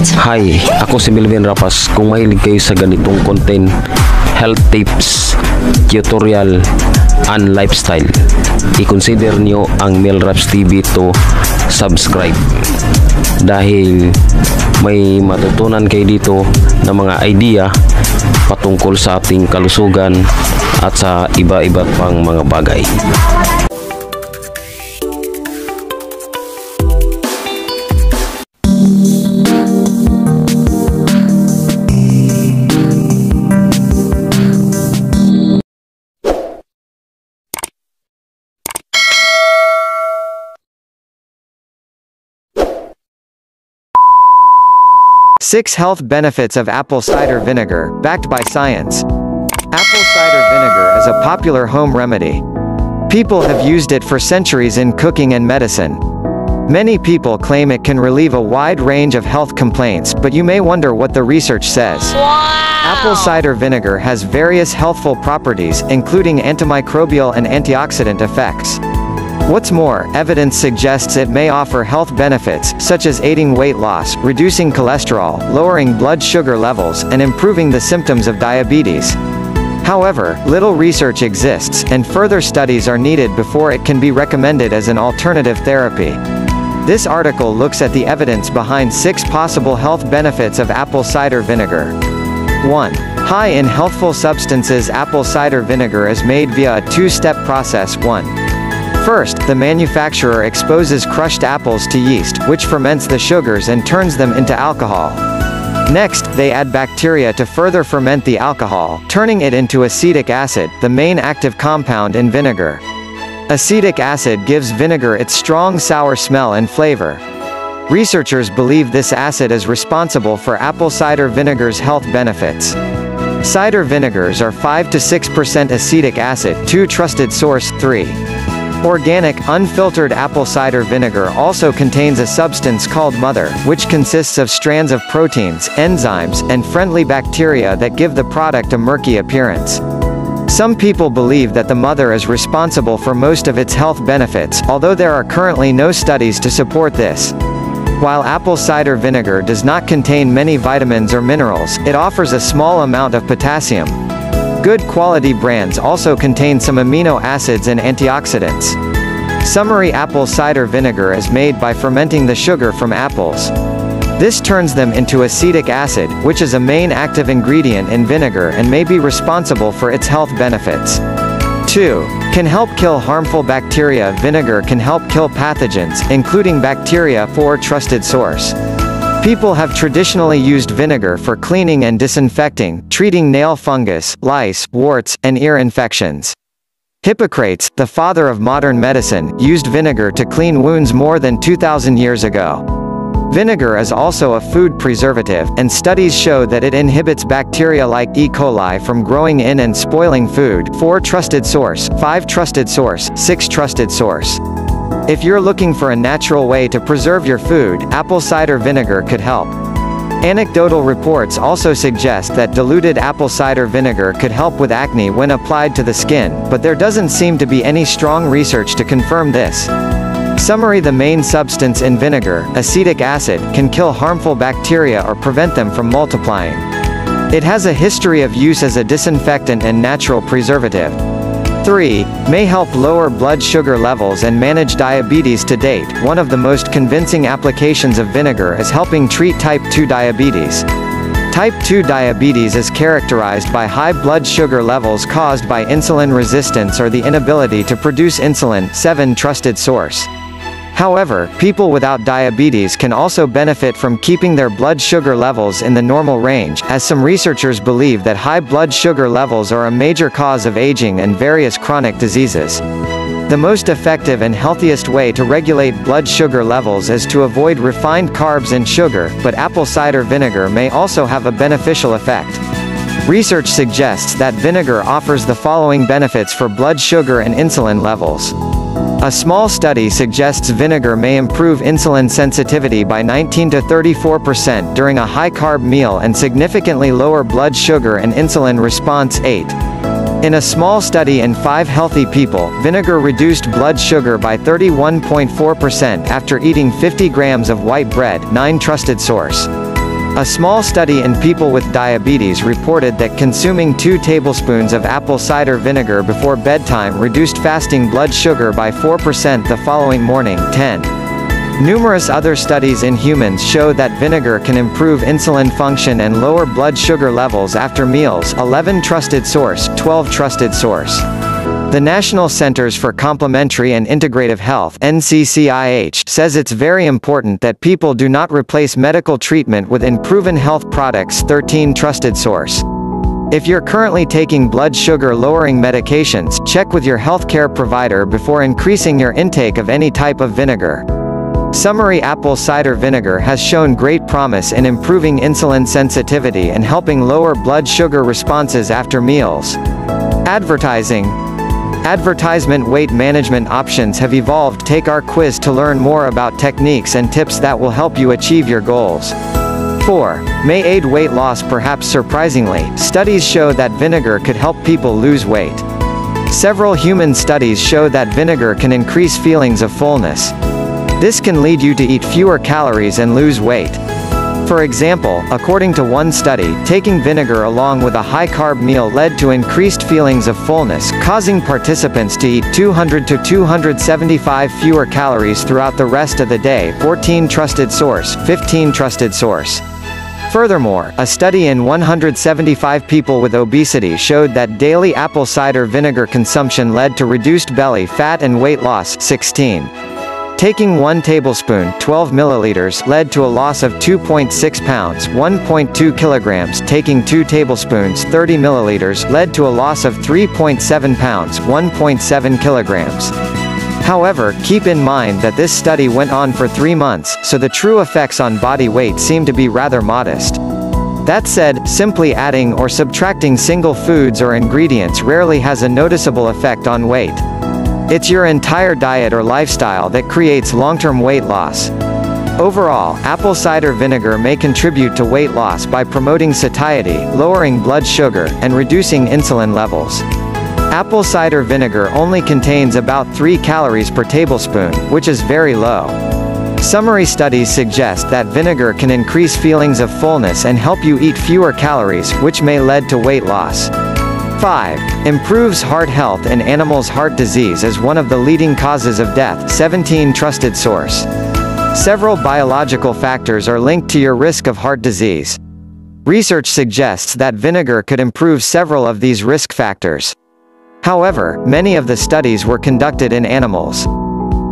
Hi, ako si Melvin Rapas. Kung mahilig kayo sa ganitong content, health tips, tutorial, and lifestyle, i-consider nyo ang Mel Raps TV to subscribe. Dahil may matutunan kayo dito na mga idea patungkol sa ating kalusugan at sa iba-iba't pang mga bagay. Six health benefits of apple cider vinegar, backed by science. Apple cider vinegar is a popular home remedy. People have used it for centuries in cooking and medicine. Many people claim it can relieve a wide range of health complaints, but you may wonder what the research says. Apple cider vinegar has various healthful properties, including antimicrobial and antioxidant effects. What's more, evidence suggests it may offer health benefits, such as aiding weight loss, reducing cholesterol, lowering blood sugar levels, and improving the symptoms of diabetes. However, little research exists, and further studies are needed before it can be recommended as an alternative therapy. This article looks at the evidence behind six possible health benefits of apple cider vinegar. 1. High in healthful substances Apple cider vinegar is made via a two-step process 1. First, the manufacturer exposes crushed apples to yeast, which ferments the sugars and turns them into alcohol. Next, they add bacteria to further ferment the alcohol, turning it into acetic acid, the main active compound in vinegar. Acetic acid gives vinegar its strong sour smell and flavor. Researchers believe this acid is responsible for apple cider vinegar's health benefits. Cider vinegars are 5 to 6% acetic acid, 2 trusted source, 3. Organic, unfiltered apple cider vinegar also contains a substance called mother, which consists of strands of proteins, enzymes, and friendly bacteria that give the product a murky appearance. Some people believe that the mother is responsible for most of its health benefits, although there are currently no studies to support this. While apple cider vinegar does not contain many vitamins or minerals, it offers a small amount of potassium, Good quality brands also contain some amino acids and antioxidants. Summary apple cider vinegar is made by fermenting the sugar from apples. This turns them into acetic acid, which is a main active ingredient in vinegar and may be responsible for its health benefits. 2. Can help kill harmful bacteria Vinegar can help kill pathogens, including bacteria for trusted source. People have traditionally used vinegar for cleaning and disinfecting, treating nail fungus, lice, warts, and ear infections. Hippocrates, the father of modern medicine, used vinegar to clean wounds more than 2,000 years ago. Vinegar is also a food preservative, and studies show that it inhibits bacteria like E. coli from growing in and spoiling food 4 trusted source, 5 trusted source, 6 trusted source. If you're looking for a natural way to preserve your food, apple cider vinegar could help. Anecdotal reports also suggest that diluted apple cider vinegar could help with acne when applied to the skin, but there doesn't seem to be any strong research to confirm this. Summary The main substance in vinegar, acetic acid, can kill harmful bacteria or prevent them from multiplying. It has a history of use as a disinfectant and natural preservative. 3. May help lower blood sugar levels and manage diabetes to date. One of the most convincing applications of vinegar is helping treat type 2 diabetes. Type 2 diabetes is characterized by high blood sugar levels caused by insulin resistance or the inability to produce insulin 7 trusted source. However, people without diabetes can also benefit from keeping their blood sugar levels in the normal range, as some researchers believe that high blood sugar levels are a major cause of aging and various chronic diseases. The most effective and healthiest way to regulate blood sugar levels is to avoid refined carbs and sugar, but apple cider vinegar may also have a beneficial effect. Research suggests that vinegar offers the following benefits for blood sugar and insulin levels. A small study suggests vinegar may improve insulin sensitivity by 19 to 34% during a high-carb meal and significantly lower blood sugar and insulin response 8. In a small study in five healthy people, vinegar reduced blood sugar by 31.4% after eating 50 grams of white bread 9 trusted source. A small study in people with diabetes reported that consuming 2 tablespoons of apple cider vinegar before bedtime reduced fasting blood sugar by 4% the following morning. 10. Numerous other studies in humans show that vinegar can improve insulin function and lower blood sugar levels after meals 11 trusted source 12 trusted source the National Centers for Complementary and Integrative Health NCCIH says it's very important that people do not replace medical treatment with unproven health products 13 trusted source. If you're currently taking blood sugar lowering medications, check with your healthcare provider before increasing your intake of any type of vinegar. Summary apple cider vinegar has shown great promise in improving insulin sensitivity and helping lower blood sugar responses after meals. Advertising Advertisement weight management options have evolved. Take our quiz to learn more about techniques and tips that will help you achieve your goals. 4. May aid weight loss Perhaps surprisingly, studies show that vinegar could help people lose weight. Several human studies show that vinegar can increase feelings of fullness. This can lead you to eat fewer calories and lose weight. For example, according to one study, taking vinegar along with a high-carb meal led to increased feelings of fullness, causing participants to eat 200 to 275 fewer calories throughout the rest of the day 14 trusted source, 15 trusted source. Furthermore, a study in 175 people with obesity showed that daily apple cider vinegar consumption led to reduced belly fat and weight loss 16. Taking 1 tablespoon 12 milliliters led to a loss of 2.6 pounds 1.2 kilograms Taking 2 tablespoons 30 milliliters led to a loss of 3.7 pounds 1.7 kilograms. However, keep in mind that this study went on for three months, so the true effects on body weight seem to be rather modest. That said, simply adding or subtracting single foods or ingredients rarely has a noticeable effect on weight. It's your entire diet or lifestyle that creates long-term weight loss. Overall, apple cider vinegar may contribute to weight loss by promoting satiety, lowering blood sugar, and reducing insulin levels. Apple cider vinegar only contains about 3 calories per tablespoon, which is very low. Summary studies suggest that vinegar can increase feelings of fullness and help you eat fewer calories, which may lead to weight loss. 5. Improves heart health in animals Heart disease is one of the leading causes of death 17 Trusted source. Several biological factors are linked to your risk of heart disease. Research suggests that vinegar could improve several of these risk factors. However, many of the studies were conducted in animals.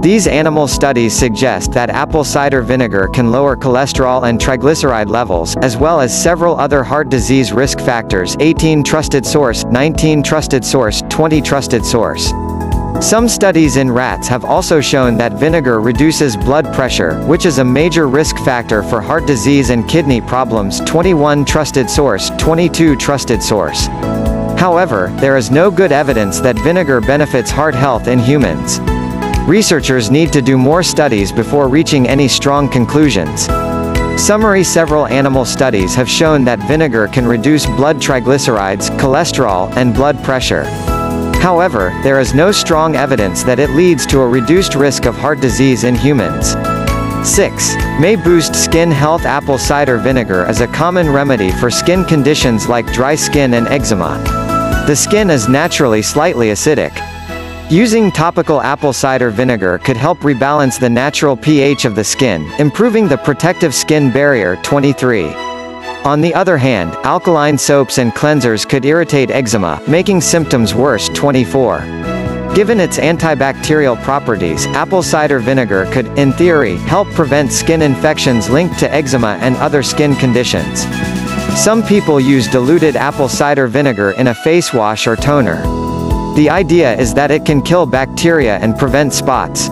These animal studies suggest that apple cider vinegar can lower cholesterol and triglyceride levels, as well as several other heart disease risk factors 18 trusted source, 19 trusted source, 20 trusted source. Some studies in rats have also shown that vinegar reduces blood pressure, which is a major risk factor for heart disease and kidney problems 21 trusted source, 22 trusted source. However, there is no good evidence that vinegar benefits heart health in humans. Researchers need to do more studies before reaching any strong conclusions. Summary Several animal studies have shown that vinegar can reduce blood triglycerides, cholesterol, and blood pressure. However, there is no strong evidence that it leads to a reduced risk of heart disease in humans. 6. May boost skin health Apple cider vinegar is a common remedy for skin conditions like dry skin and eczema. The skin is naturally slightly acidic. Using topical apple cider vinegar could help rebalance the natural pH of the skin, improving the protective skin barrier 23. On the other hand, alkaline soaps and cleansers could irritate eczema, making symptoms worse 24. Given its antibacterial properties, apple cider vinegar could, in theory, help prevent skin infections linked to eczema and other skin conditions. Some people use diluted apple cider vinegar in a face wash or toner. The idea is that it can kill bacteria and prevent spots.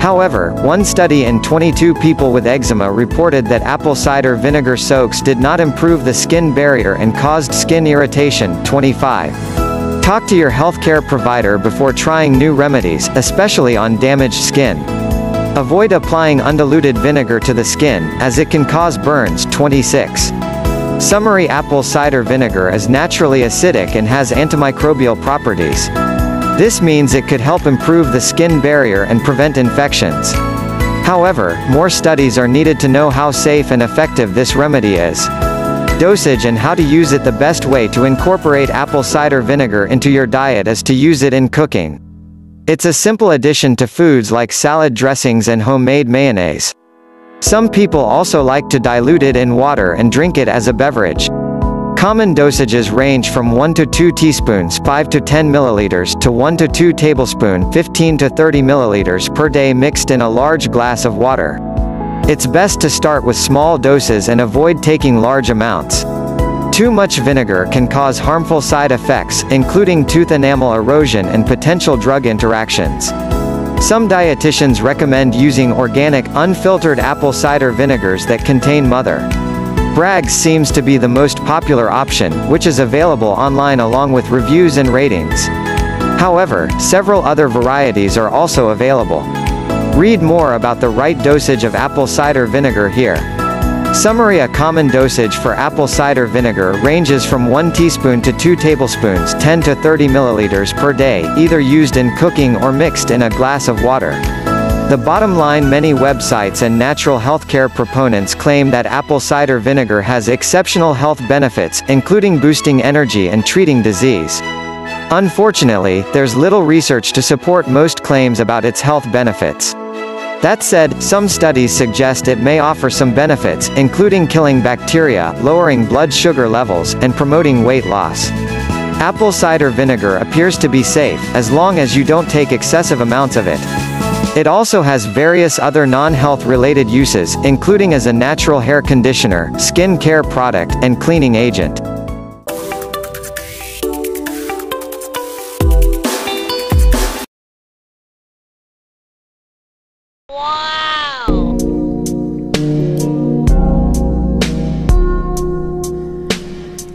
However, one study in 22 people with eczema reported that apple cider vinegar soaks did not improve the skin barrier and caused skin irritation 25. Talk to your healthcare provider before trying new remedies, especially on damaged skin. Avoid applying undiluted vinegar to the skin, as it can cause burns 26. Summary apple cider vinegar is naturally acidic and has antimicrobial properties. This means it could help improve the skin barrier and prevent infections. However, more studies are needed to know how safe and effective this remedy is. Dosage and how to use it The best way to incorporate apple cider vinegar into your diet is to use it in cooking. It's a simple addition to foods like salad dressings and homemade mayonnaise. Some people also like to dilute it in water and drink it as a beverage. Common dosages range from 1 to 2 teaspoons 5 to 10 milliliters to 1 to 2 tablespoon 15 to 30 milliliters per day mixed in a large glass of water. It's best to start with small doses and avoid taking large amounts. Too much vinegar can cause harmful side effects, including tooth enamel erosion and potential drug interactions. Some dietitians recommend using organic, unfiltered apple cider vinegars that contain mother. Bragg's seems to be the most popular option, which is available online along with reviews and ratings. However, several other varieties are also available. Read more about the right dosage of apple cider vinegar here. Summary A common dosage for apple cider vinegar ranges from 1 teaspoon to 2 tablespoons 10 to 30 milliliters per day, either used in cooking or mixed in a glass of water. The bottom line many websites and natural healthcare proponents claim that apple cider vinegar has exceptional health benefits, including boosting energy and treating disease. Unfortunately, there's little research to support most claims about its health benefits. That said, some studies suggest it may offer some benefits, including killing bacteria, lowering blood sugar levels, and promoting weight loss. Apple cider vinegar appears to be safe, as long as you don't take excessive amounts of it. It also has various other non-health related uses, including as a natural hair conditioner, skin care product, and cleaning agent.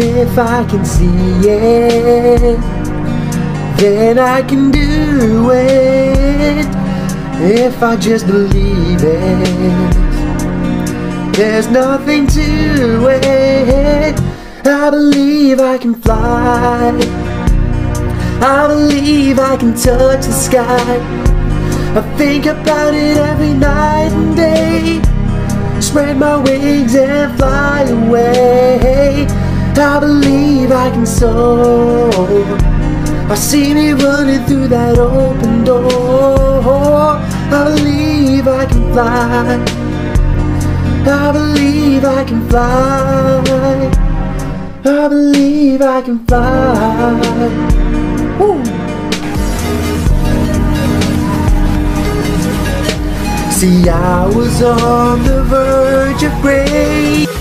If I can see it Then I can do it. If I just believe it There's nothing to it. I believe I can fly. I believe I can touch the sky. I think about it every night and day. Spread my wings and fly away I believe I can soar I see me running through that open door I believe I can fly I believe I can fly I believe I can fly Woo. See, I was on the verge of break.